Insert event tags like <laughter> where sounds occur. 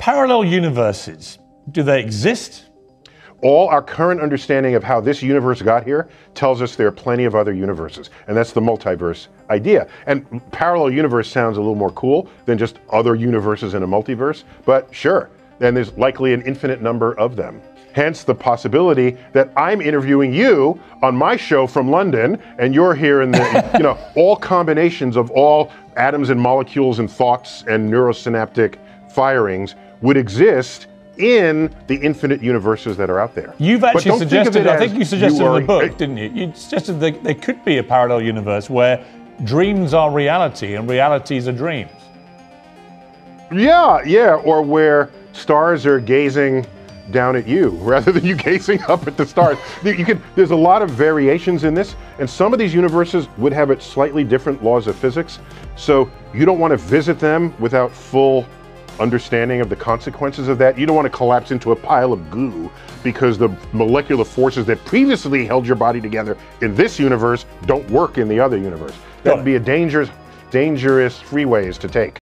Parallel universes, do they exist? all our current understanding of how this universe got here tells us there are plenty of other universes. And that's the multiverse idea. And parallel universe sounds a little more cool than just other universes in a multiverse, but sure, then there's likely an infinite number of them. Hence the possibility that I'm interviewing you on my show from London and you're here in the, <laughs> you know, all combinations of all atoms and molecules and thoughts and neurosynaptic firings would exist in the infinite universes that are out there. You've actually don't think of suggested, I think you suggested you in the book, didn't you? You suggested that there could be a parallel universe where dreams are reality and realities are dreams. Yeah, yeah, or where stars are gazing down at you <laughs> rather than you gazing up at the stars. <laughs> you can, there's a lot of variations in this, and some of these universes would have it slightly different laws of physics. So you don't want to visit them without full understanding of the consequences of that. You don't want to collapse into a pile of goo because the molecular forces that previously held your body together in this universe don't work in the other universe. That would be a dangerous, dangerous freeways to take.